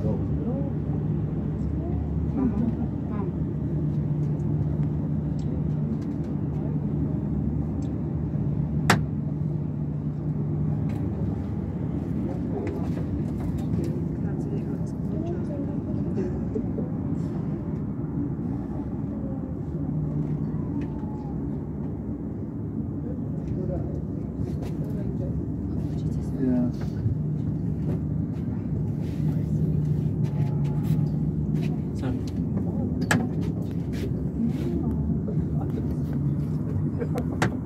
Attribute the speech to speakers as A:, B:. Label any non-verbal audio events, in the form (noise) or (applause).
A: goes. Bye. (laughs)